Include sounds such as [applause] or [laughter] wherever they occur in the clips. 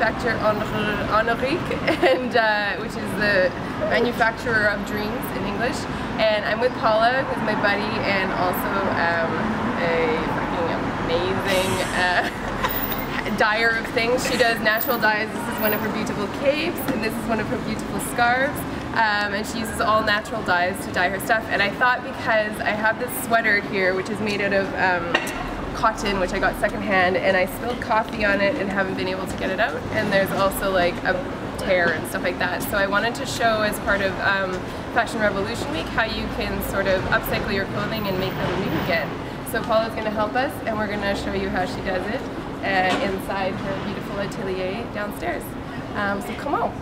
manufacture Onirique, [laughs] and uh, which is the manufacturer of dreams in English. And I'm with Paola, who's my buddy, and also um, a fucking amazing uh, [laughs] dyer of things. She does natural dyes. This is one of her beautiful capes, and this is one of her beautiful scarves. Um, and she uses all natural dyes to dye her stuff. And I thought because I have this sweater here, which is made out of um, cotton, which I got secondhand, and I spilled coffee on it and haven't been able to get it out. And there's also like a tear and stuff like that. So I wanted to show as part of um, Fashion Revolution Week how you can sort of upcycle your clothing and make them new again. So Paola's going to help us and we're going to show you how she does it uh, inside her beautiful atelier downstairs. Um, so come on.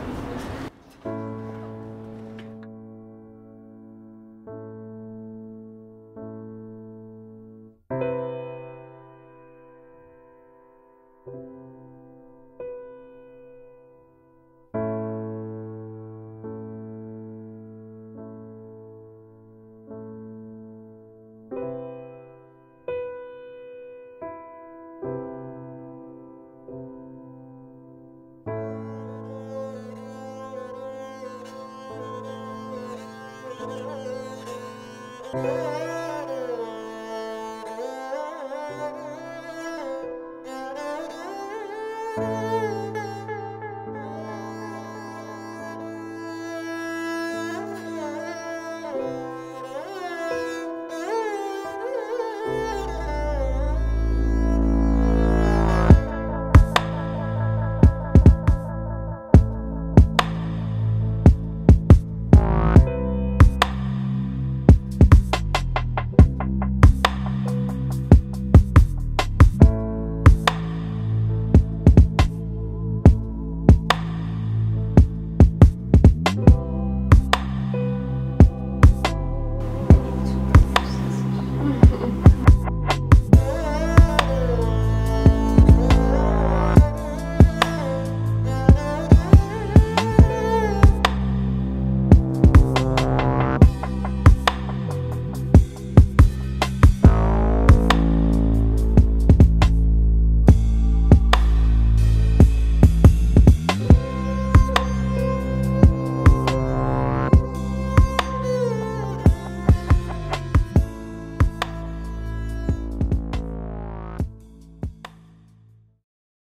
Thank you.